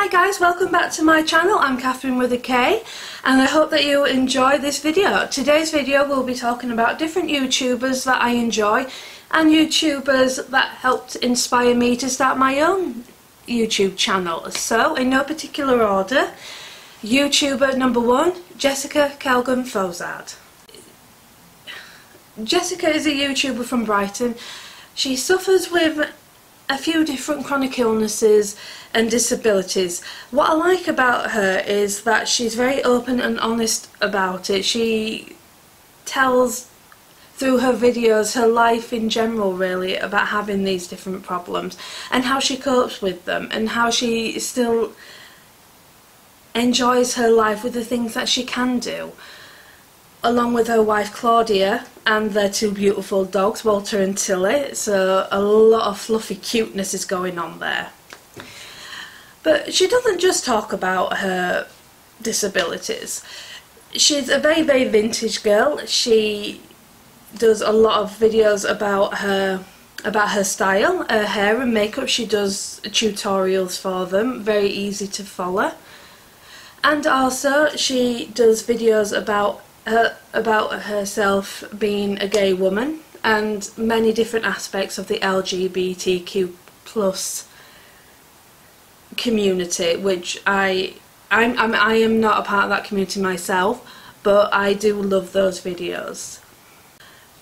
Hi guys, welcome back to my channel. I'm Katherine with a K and I hope that you enjoy this video. Today's video we'll be talking about different YouTubers that I enjoy and YouTubers that helped inspire me to start my own YouTube channel. So, in no particular order, YouTuber number one, Jessica Kellgren-Fozard. Jessica is a YouTuber from Brighton. She suffers with a few different chronic illnesses and disabilities. What I like about her is that she's very open and honest about it. She tells through her videos her life in general really about having these different problems and how she copes with them and how she still enjoys her life with the things that she can do along with her wife Claudia and their two beautiful dogs, Walter and Tilly. So a lot of fluffy cuteness is going on there. But she doesn't just talk about her disabilities. She's a very, very vintage girl. She does a lot of videos about her about her style, her hair and makeup. She does tutorials for them, very easy to follow. And also she does videos about her, about herself being a gay woman and many different aspects of the LGBTQ plus community, which I I'm, I'm I am not a part of that community myself, but I do love those videos.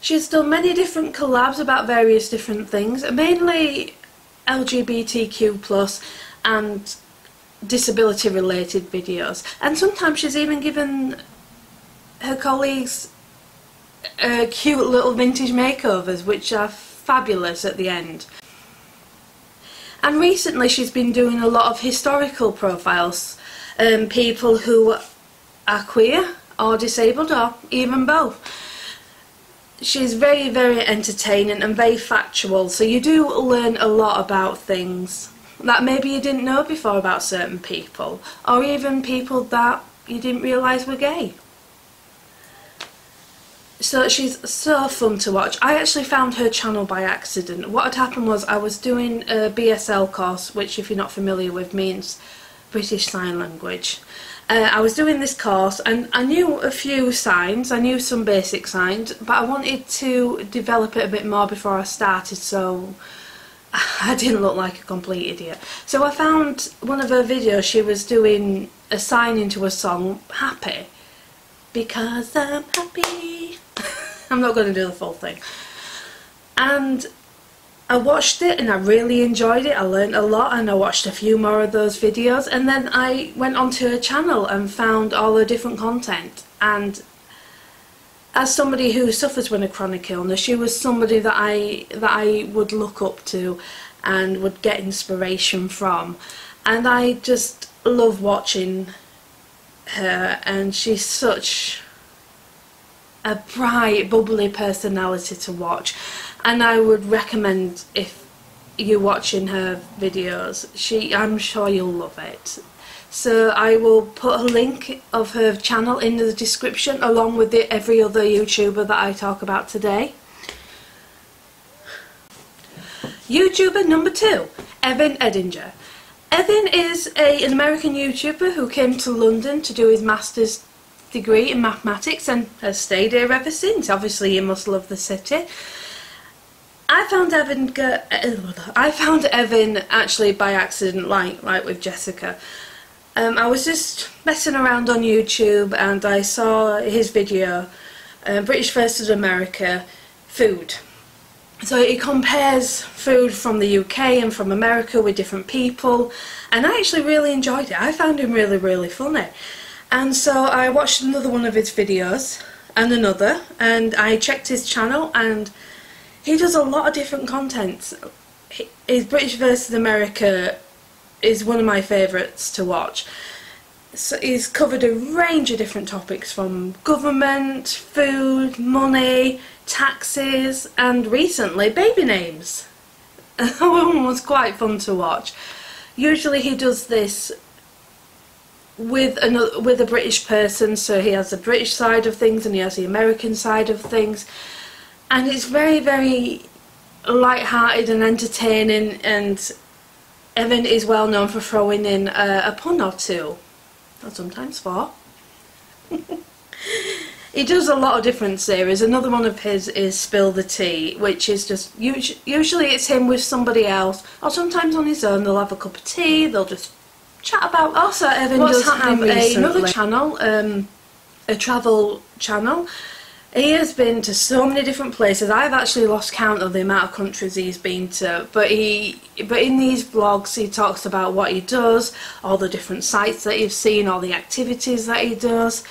She's done many different collabs about various different things, mainly LGBTQ plus and disability related videos and sometimes she's even given her colleagues uh, cute little vintage makeovers which are fabulous at the end. And recently she's been doing a lot of historical profiles, um, people who are queer or disabled or even both. She's very very entertaining and very factual so you do learn a lot about things that maybe you didn't know before about certain people or even people that you didn't realise were gay. So she's so fun to watch. I actually found her channel by accident. What had happened was I was doing a BSL course, which if you're not familiar with means British Sign Language. Uh, I was doing this course and I knew a few signs, I knew some basic signs, but I wanted to develop it a bit more before I started so I didn't look like a complete idiot. So I found one of her videos, she was doing a sign into a song, Happy, because I'm happy. I'm not going to do the full thing. And I watched it and I really enjoyed it. I learned a lot and I watched a few more of those videos and then I went onto her channel and found all the different content and as somebody who suffers with a chronic illness, she was somebody that I that I would look up to and would get inspiration from. And I just love watching her and she's such a bright, bubbly personality to watch. And I would recommend if you're watching her videos, she I'm sure you'll love it. So I will put a link of her channel in the description along with the, every other YouTuber that I talk about today. YouTuber number two, Evan Edinger. Evan is a, an American YouTuber who came to London to do his master's degree in mathematics and has stayed here ever since. Obviously you must love the city. I found Evan I found Evan actually by accident like like with Jessica. Um, I was just messing around on YouTube and I saw his video, uh, British versus America, food. So he compares food from the UK and from America with different people and I actually really enjoyed it. I found him really really funny. And so I watched another one of his videos and another and I checked his channel and he does a lot of different content. His British versus America is one of my favourites to watch. So he's covered a range of different topics from government, food, money, taxes and recently baby names. That was quite fun to watch. Usually he does this with another with a British person so he has the British side of things and he has the American side of things and it's very very light-hearted and entertaining and Evan is well known for throwing in a, a pun or two, or sometimes four. he does a lot of different series. Another one of his is Spill the Tea, which is just usually it's him with somebody else, or sometimes on his own. They'll have a cup of tea. They'll just chat about. Also, Evan does have a, another channel, um, a travel channel. He has been to so many different places. I've actually lost count of the amount of countries he's been to. But he, but in these vlogs, he talks about what he does, all the different sites that he's seen, all the activities that he does.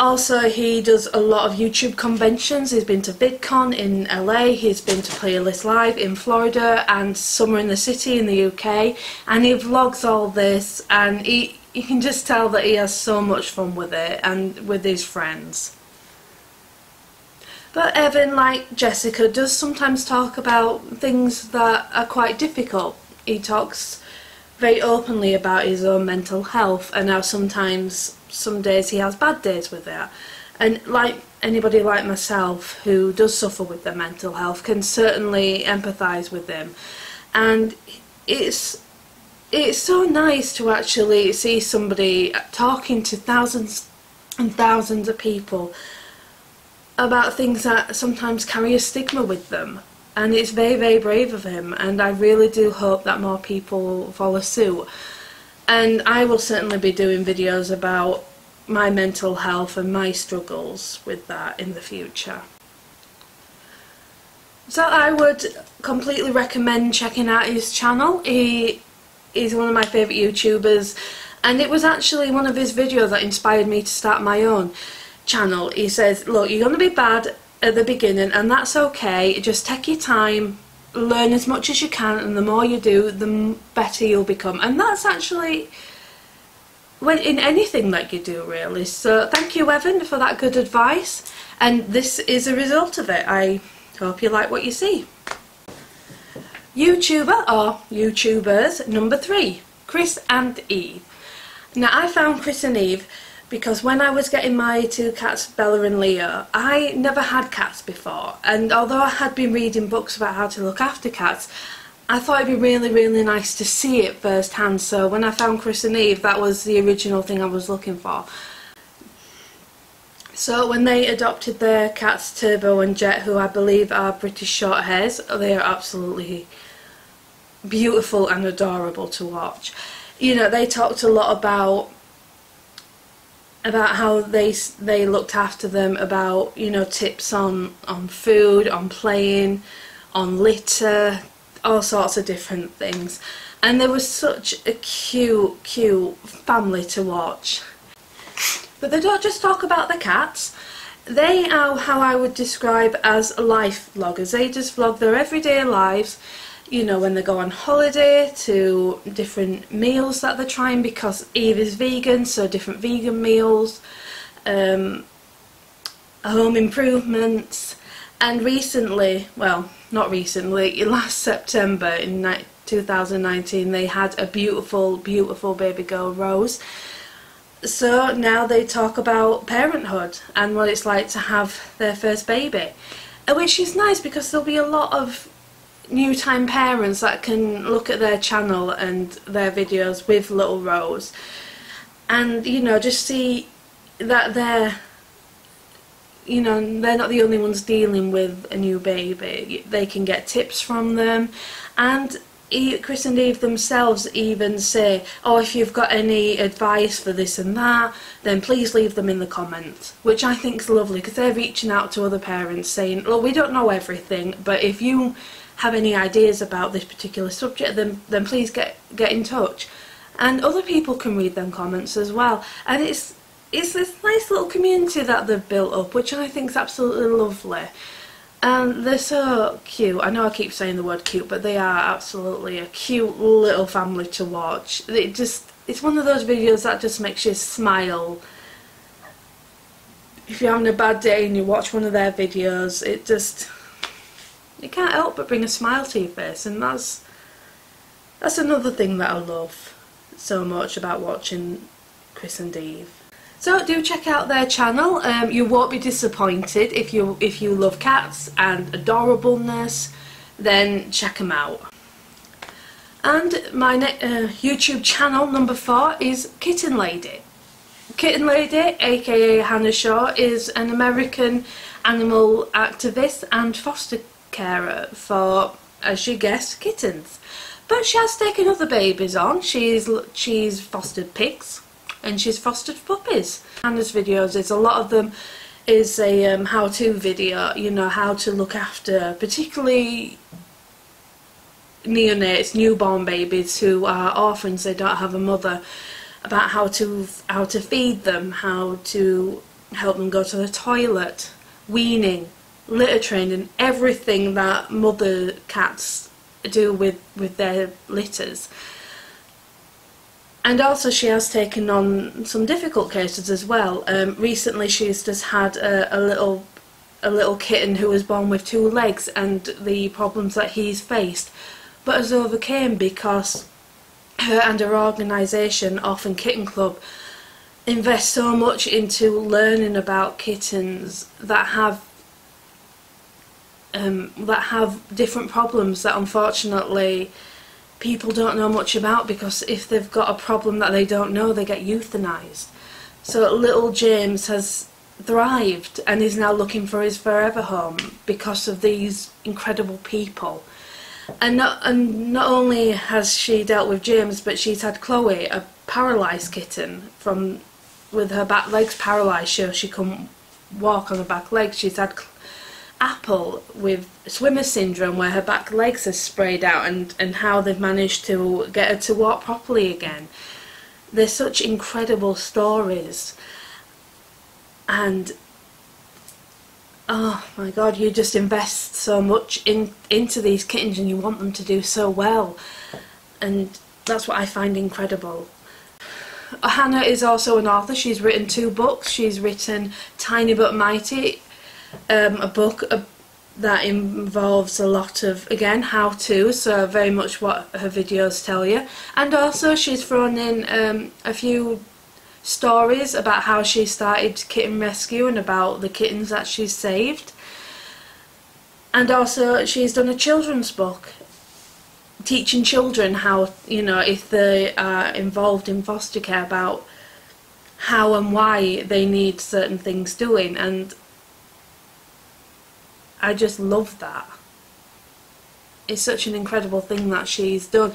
Also, he does a lot of YouTube conventions. He's been to VidCon in LA, he's been to Playlist Live in Florida, and Summer in the City in the UK. And he vlogs all this, and he you can just tell that he has so much fun with it and with his friends. But Evan, like Jessica, does sometimes talk about things that are quite difficult. He talks very openly about his own mental health and how sometimes, some days he has bad days with it. And like anybody like myself who does suffer with their mental health can certainly empathise with him. And it's it's so nice to actually see somebody talking to thousands and thousands of people about things that sometimes carry a stigma with them and it's very very brave of him and I really do hope that more people follow suit and I will certainly be doing videos about my mental health and my struggles with that in the future. So I would completely recommend checking out his channel. He is one of my favourite YouTubers and it was actually one of his videos that inspired me to start my own channel. He says, look, you're going to be bad at the beginning and that's okay, just take your time, learn as much as you can and the more you do, the better you'll become. And that's actually when in anything that you do really. So thank you Evan for that good advice and this is a result of it. I hope you like what you see. YouTuber or YouTubers number three, Chris and Eve. Now I found Chris and Eve because when I was getting my two cats, Bella and Leo, I never had cats before and although I had been reading books about how to look after cats, I thought it'd be really really nice to see it firsthand so when I found Chris and Eve that was the original thing I was looking for. So when they adopted their cats Turbo and Jet, who I believe are British short hairs, they are absolutely beautiful and adorable to watch. You know, they talked a lot about about how they they looked after them, about you know tips on on food, on playing, on litter, all sorts of different things. And there was such a cute, cute family to watch. But they don't just talk about the cats. They are how I would describe as life vloggers. They just vlog their everyday lives you know, when they go on holiday to different meals that they're trying because Eve is vegan, so different vegan meals, um, home improvements, and recently, well, not recently, last September in 2019, they had a beautiful, beautiful baby girl, Rose. So now they talk about parenthood and what it's like to have their first baby. Which is nice because there'll be a lot of new time parents that can look at their channel and their videos with little Rose and you know just see that they're you know they're not the only ones dealing with a new baby. They can get tips from them. And Chris and Eve themselves even say, oh, if you've got any advice for this and that, then please leave them in the comments, which I think is lovely because they're reaching out to other parents saying, look, we don't know everything, but if you have any ideas about this particular subject, then then please get get in touch. And other people can read them comments as well. And it's it's this nice little community that they've built up, which I think is absolutely lovely. And they're so cute. I know I keep saying the word cute, but they are absolutely a cute little family to watch. It just it's one of those videos that just makes you smile. If you're having a bad day and you watch one of their videos, it just you can't help but bring a smile to your face and that's that's another thing that I love so much about watching Chris and Eve. So do check out their channel. Um, you won't be disappointed if you if you love cats and adorableness. Then check them out. And my uh, YouTube channel number four is Kitten Lady. Kitten Lady, aka Hannah Shaw, is an American animal activist and foster carer for, as you guessed, kittens. But she has taken other babies on. She's she's fostered pigs and she's fostered puppies. Hannah's videos is a lot of them is a um, how-to video, you know, how to look after particularly neonates, newborn babies who are orphans, they don't have a mother, about how to how to feed them, how to help them go to the toilet, weaning, litter training, everything that mother cats do with, with their litters. And also she has taken on some difficult cases as well. Um, recently she's just had a, a little a little kitten who was born with two legs and the problems that he's faced but has overcame because her and her organisation, Orphan Kitten Club, invest so much into learning about kittens that have um, that have different problems that unfortunately people don't know much about because if they've got a problem that they don't know they get euthanized. So little James has thrived and is now looking for his forever home because of these incredible people. And not, and not only has she dealt with James, but she's had Chloe, a paralysed kitten, from with her back legs paralysed, so she couldn't walk on her back legs. She's had Apple with swimmer syndrome where her back legs are sprayed out and, and how they've managed to get her to walk properly again. They're such incredible stories. And oh my god, you just invest so much in into these kittens and you want them to do so well. And that's what I find incredible. Hannah is also an author. She's written two books. She's written Tiny But Mighty, um, a book uh, that involves a lot of, again, how-to, so very much what her videos tell you. And also she's thrown in um, a few stories about how she started kitten rescue and about the kittens that she's saved. And also she's done a children's book teaching children how, you know, if they are involved in foster care about how and why they need certain things doing and I just love that. It's such an incredible thing that she's done.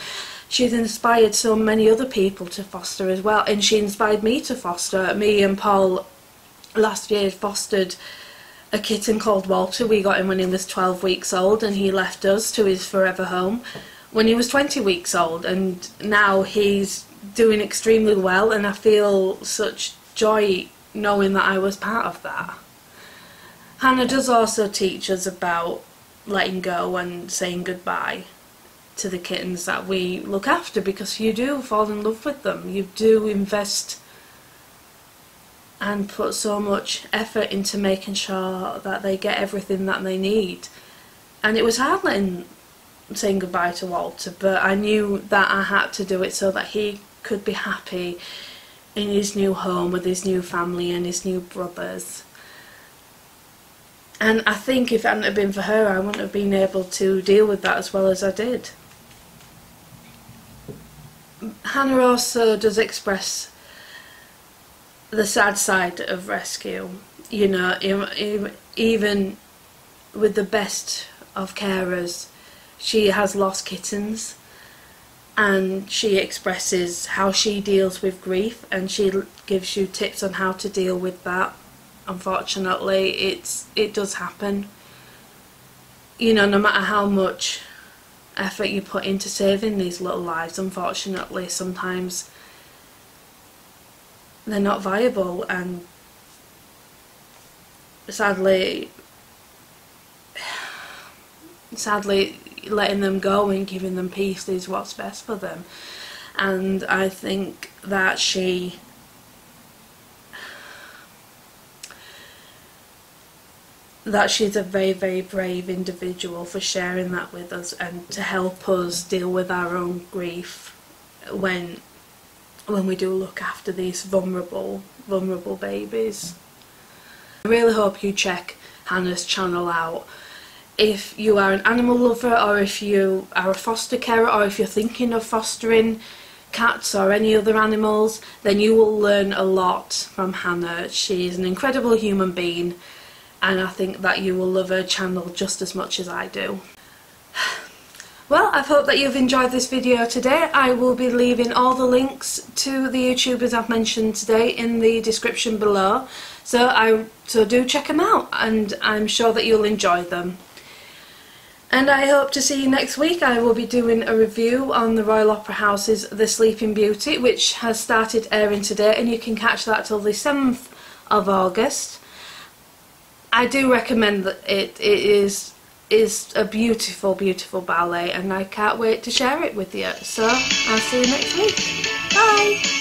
She's inspired so many other people to foster as well, and she inspired me to foster. Me and Paul last year fostered a kitten called Walter. We got him when he was 12 weeks old, and he left us to his forever home when he was 20 weeks old, and now he's doing extremely well, and I feel such joy knowing that I was part of that. Hannah does also teach us about letting go and saying goodbye to the kittens that we look after because you do fall in love with them. You do invest and put so much effort into making sure that they get everything that they need. And it was hard letting saying goodbye to Walter, but I knew that I had to do it so that he could be happy in his new home with his new family and his new brothers. And I think if it hadn't have been for her, I wouldn't have been able to deal with that as well as I did. Hannah also does express the sad side of rescue. You know, even with the best of carers, she has lost kittens and she expresses how she deals with grief and she gives you tips on how to deal with that unfortunately it's it does happen. You know no matter how much effort you put into saving these little lives unfortunately sometimes they're not viable and sadly sadly letting them go and giving them peace is what's best for them. And I think that she that she's a very, very brave individual for sharing that with us and to help us deal with our own grief when when we do look after these vulnerable, vulnerable babies. I really hope you check Hannah's channel out. if you are an animal lover or if you are a foster carer or if you're thinking of fostering cats or any other animals, then you will learn a lot from Hannah. She's an incredible human being and I think that you will love her channel just as much as I do. Well, I hope that you've enjoyed this video today. I will be leaving all the links to the YouTubers I've mentioned today in the description below. So I so do check them out and I'm sure that you'll enjoy them. And I hope to see you next week. I will be doing a review on the Royal Opera House's The Sleeping Beauty, which has started airing today, and you can catch that till the 7th of August. I do recommend that it, it is is a beautiful, beautiful ballet, and I can't wait to share it with you. So, I'll see you next week. Bye!